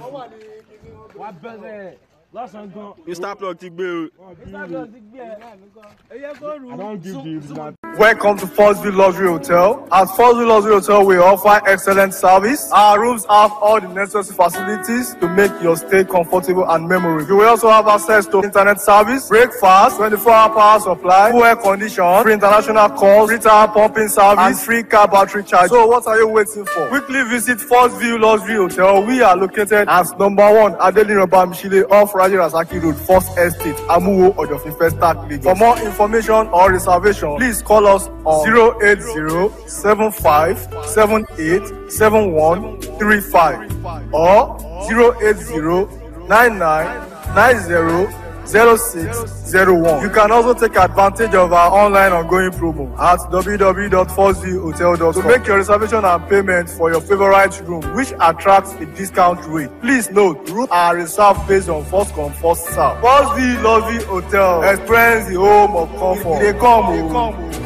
wọ́n wà ní ibi wọ́n bẹ̀rẹ̀. Lọ́sàn-án gan. mr ti gbé o. instagram ti gbé ẹ. ẹyẹ kó rù. I don't give the. Welcome to Firstview Luxury Hotel. At Firstview Luxury Hotel, we offer excellent service. Our rooms have all the necessary facilities to make your stay comfortable and memorable. You will also have access to internet service, breakfast, 24-hour power supply, full air condition, free international calls, free tire pumping service, and free car battery charge. So what are you waiting for? Quickly visit Firstview Luxury Hotel. We are located at number one Adelino Bamshile off Raji Rasaki Road, First Estate, Amuwo, Odofin First League. For more information or reservation, please call us on 080-7578-7135 or 080-9990-0601. You can also take advantage of our online ongoing promo at www.firstviewhotel.com to make your reservation and payment for your favorite room, which attracts a discount rate. Please note, rooms are reserved based on first come, first serve. Firstview Lovely Hotel, experience the home of comfort. They come, oh.